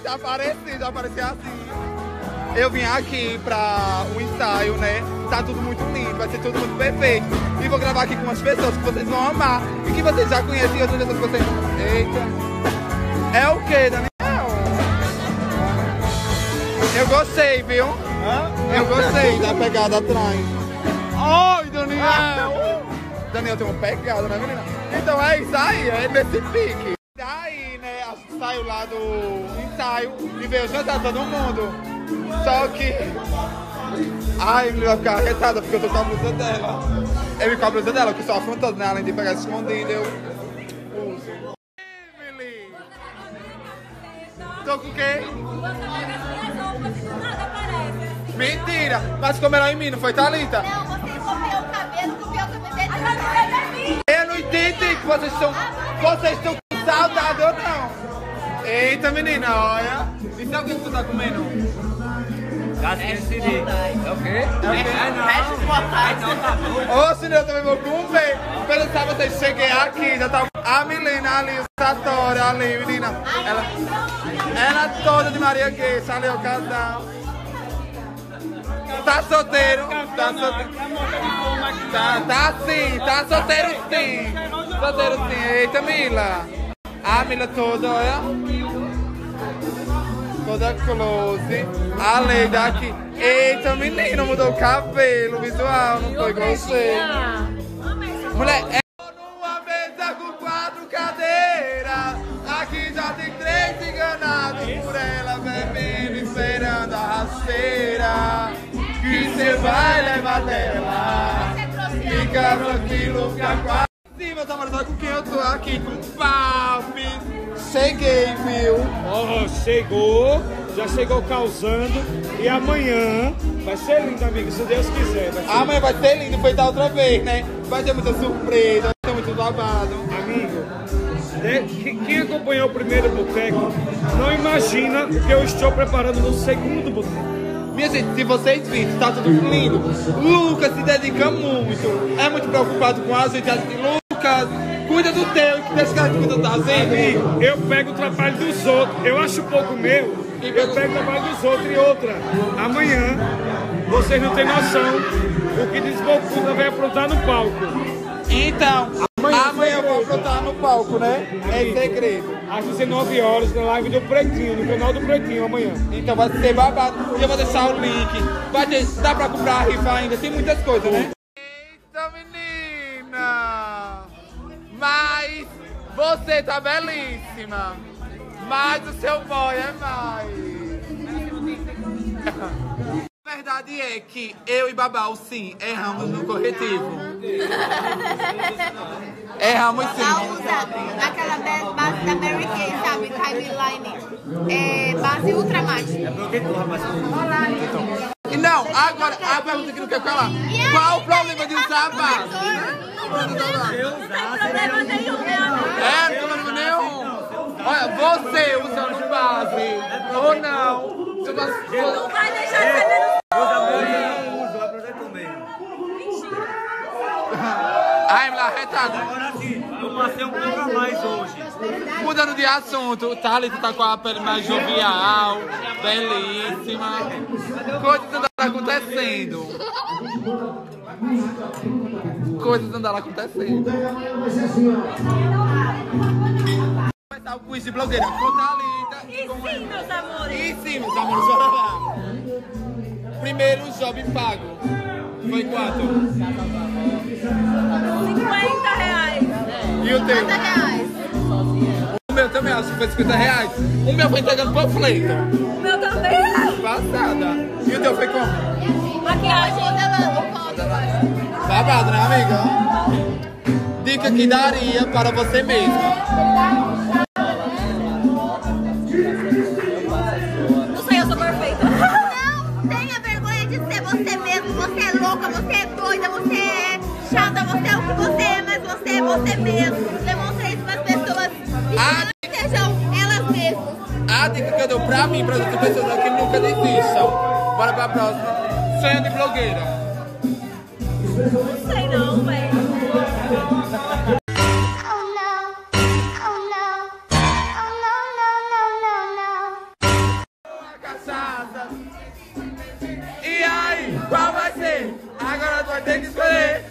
gente apareci, já apareci assim. Eu vim aqui pra um ensaio, né? Tá tudo muito lindo, vai ser tudo muito perfeito. E vou gravar aqui com umas pessoas que vocês vão amar e que vocês já conhecem e outras pessoas que vocês. Eita. É o que, Daniel? Eu gostei, viu? Eu gostei da pegada atrás. Oi, Daniel! Daniel tem uma pegada, né, menina? Então é isso aí, é nesse pique. Saiu lá do ensaio e veio jantar todo mundo. Só que. Ai, ele vai ficar arretada porque eu tô com a blusa dela. Eu com a blusa dela, que sou afrontado, né? Além de pegar escondido, eu uso. Emily! Tô com o quê? Mentira! Mas comeram em mim, não foi Thalita? Não, você copiou o cabelo, copiou o cabelo. Eu não entendi que vocês estão. Vocês estão com saudade ou não? Eita menina, olha. Isso é o que tu tá comendo? SD. É o quê? É o quê? Então tá bom. Ô, senhor, eu também vou comer. Pelo sabe, vocês cheguei aqui, já tá. A Milena ali, o Satório ali, menina. Ela, ela toda de Maria Gueixa, ali, o casal. Tá solteiro? Tá solteiro? Tá, tá sim, tá solteiro sim. Solteiro sim. Eita, Mila. A Mila toda, olha. Toda close. A lei daqui. Eita, menina, mudou o cabelo visual, não foi igual você. Mulher, é mesa com quatro cadeiras. Aqui já tem três enganados por ela bebendo, a rasteira. Que cê vai levar dela. Fica tranquilo, fica quase. Sim, meus amores, olha com quem eu tô aqui, com o. Cheguei, viu? Chegou, já chegou causando. E amanhã vai ser lindo, amigo, se Deus quiser. Vai Amanhã vai ser lindo, foi da outra vez, né? Vai ter muita surpresa, vai ter muito babado. Amigo, né, que- quem acompanhou o primeiro boteco não imagina o que eu estou preparando no segundo boteco. Minha gente, se vocês virem, tá tudo lindo. Lucas se dedica muito. É muito preocupado com. A gente Lucas, cuida do teu, que gente cuida da gente. Amigo, eu pego o trabalho dos outros, eu acho pouco meu, eu pego o trabalho dos outros e outra. Amanhã, vocês não têm noção o que Desbocuda vai aprontar no palco. Então, Amanhã amanhã, eu vou afrontar no palco, né? É segredo. Às 19 horas, na live do Pretinho, no canal do Pretinho, amanhã. Então vai ser babado. E eu vou deixar o link. Vai ter, dá pra comprar a rifa ainda, tem muitas coisas, né? Você tá belíssima. Mas o seu boy é mais. A verdade é que eu e Babau, sim, erramos no corretivo. Erramos sim. usa aquela base da Mary Kay, sabe? Timeline. É base ultramate. E Não, agora a pergunta que não quer calar. Qual o problema de usar a base? Problema nenhum, amor. É, não tem problema nenhum. Olha, você usando base ou não. Você, Não vai deixar de saber Ai, me arretada. Agora sim, eu passei um pouco a mais hoje. Mudando de assunto, Thalita tá com a pele mais jovial, belíssima. Coisas andaram acontecendo. Coisas andaram acontecendo. Começar o quiz de blogueira com Thalita e Sim, meus amores. E sim, meus amores, bora lá. Primeiro job pago. Foi quanto? 50 reais. E o teu? 50 reais. O meu também, acho que foi 50 reais. O meu foi entregando panfleto. O meu também. Passada. E o teu foi como? Maquiagem. Né, amiga? Dica que daria para você mesma. Não sei, eu sou perfeita. Não tenha vergonha de ser você mesmo. Você é louca, você é doida, você é chata, você é o que você é, mas você é você mesmo. Demonstre isso para as pessoas. Ah. não sejam elas mesmas. A dica que eu dou pra mim, para as outras pessoas, é que nunca desistam. Bora pra próxima. Sonho de blogueira. Não sei não, velho. Oh no, oh no, oh no, no, no, no. cachaça. E aí, qual vai ser? Agora tu vai ter que escolher.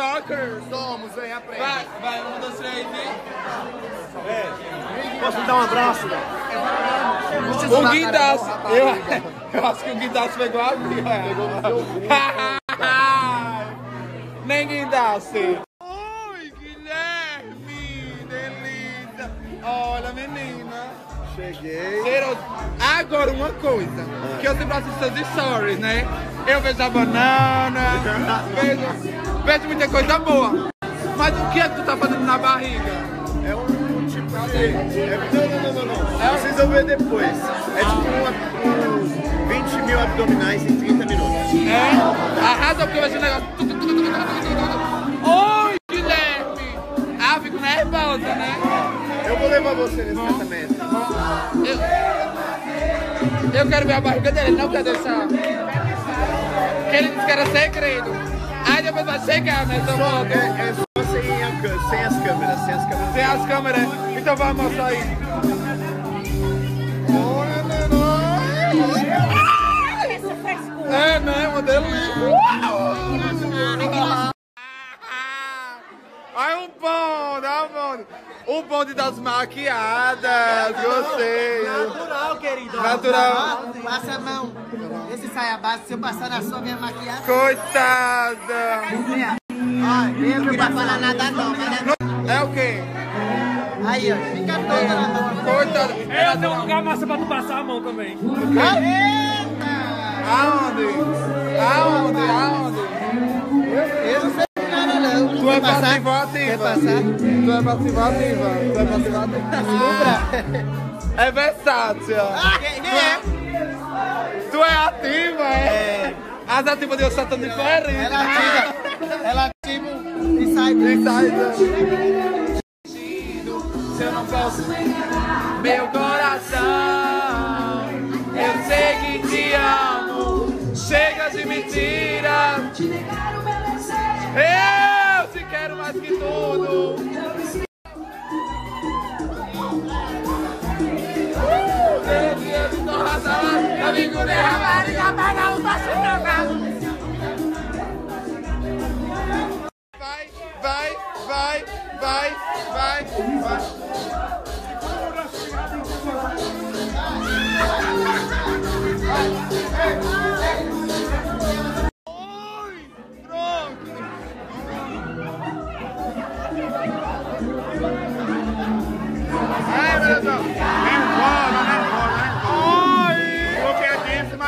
TikToker somos, vem, aprende. Vai, vai, um, dois, três e... Posso dar um abraço? O guindaste, eu, eu acho que o guindaste pegou a minha. Pegou no seu Nem guindaste. Oi, Guilherme, delícia. Olha, menina. Cheguei. Agora, uma coisa, que eu sempre assisto seus stories, né? Eu vejo a banana, vejo, vejo muita coisa boa. Mas o que é que tu tá fazendo na barriga? É um tipo de. É, não, não, não, não, não. Vocês vão ver depois. É tipo um, um 20 mil abdominais em 30 minutos. É? Arrasa porque vai ser um negócio. Oi, Guilherme! Ah, fico nervosa, né? Eu vou levar você nesse tratamento. Eu, eu quero ver a barriga dele, ele não quer deixar. Porque ele disse que era segredo. Aí depois vai chegar nessa foto. É, é só sem, a sem as câmeras, sem as câmeras. Tem as câmeras, então vai mostrar aí. Olha. Essa frescura. É, né? Uma delícia. Ai, um bonde, ai, um bonde. O bonde das maquiadas, gostei. Natural, querido. Natural. Passa a mão. Esse saia base, se eu passar na sua, minha maquiagem. Coitada. Ai, eu não vai falar nada não, mas É o quê? aí, ó, fica toda na mão. Coitada. Eu tenho um lugar massa pra tu passar a mão também. Eita! Aonde? Aonde? Aonde? Eu não sei não. Tu é Quer passar? passiva ou ativa? Quer passar? Tu é passiva ou ativa? Tu é passiva ou ativa? É versátil. Quem quem é? Tu é ativa, é? As ativas de de Ferro. Ela ativa. Ela ativa e sai. Se eu não posso Meu coração Eu sei que te amo Chega de mentira Eu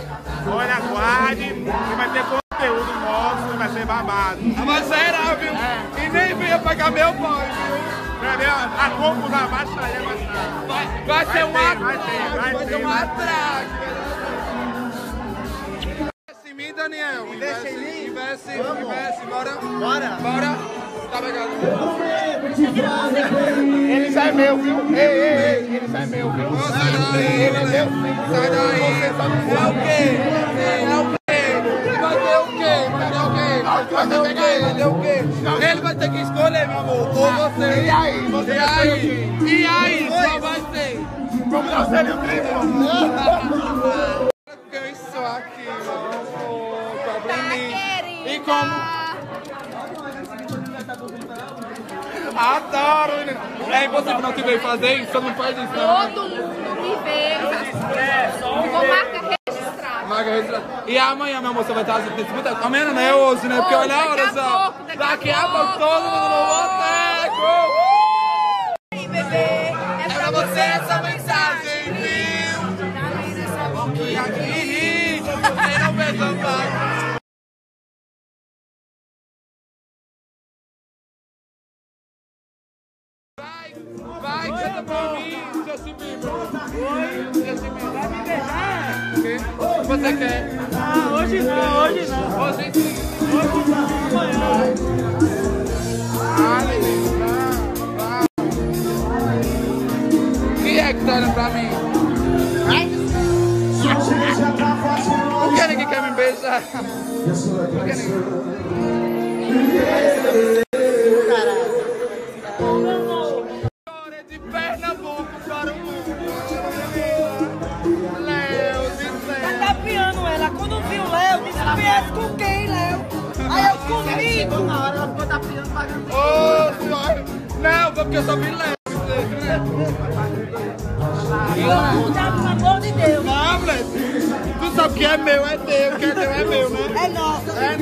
Bloqueadíssima. Olha, aguarde. Que vai ter conteúdo nosso, que vai ser babado. Mas será, viu? E nem venha pagar meu pai, viu? Entendeu? A corpo da baixaria vai estar. Vai, vai ser um ter, vai ter, vai vai ter, ser um vai atraque. Investe em mim, Daniel. Investe em mim? Investe, investe. Bora? Bora. Bora. Tá pegado. Ele já é meu, viu? Ei, ei, ei. Ele já é meu, viu? Sai daí, Ele é meu. Sai daí. É o quê? É o quê? Vai ter o quê? Vai ter o quê? Vai ter o quê? Vai ter o quê? Ele vai ter que escolher, meu amor. Ou você. E aí? Você E aí? E aí? Qual vai ser? Vamos dar o sério triplo. Que isso aqui, meu amor. Querida. E como? Adoro, menino. É impossível não te ver fazer isso, você não faz isso, não. Todo mundo me vê. Com marca registrada. Marca registrada. E amanhã, meu amor, você vai estar nesse boteco. Amanhã não é hoje, né? Porque olha a hora só. daqui a pouco todo mundo no boteco. Uh! Aí, bebê. É pra você essa mensagem, viu? Essa Boquinha aqui. Você não pensa mais. Vai, canta pra mim, Justin Bieber. Oi, Justin Bieber. Vai me beijar? O quê? Você quer? Ah, hoje não, hoje não. Hoje sim. Hoje não, amanhã. Ah, menino, vai, vai. Que é que tá olhando pra mim? Por que ninguém quer me beijar? Por que ninguém... Glória Léo, viesse com quem, Léo? Aí eu, comigo. Na hora ela ficou tapiando pagando. Ô, senhora. Não, porque eu só vi Léo. pelo amor de Deus. Não, moleque. Tu sabe que é meu, é teu. Que é teu, é meu, né? É nosso. É.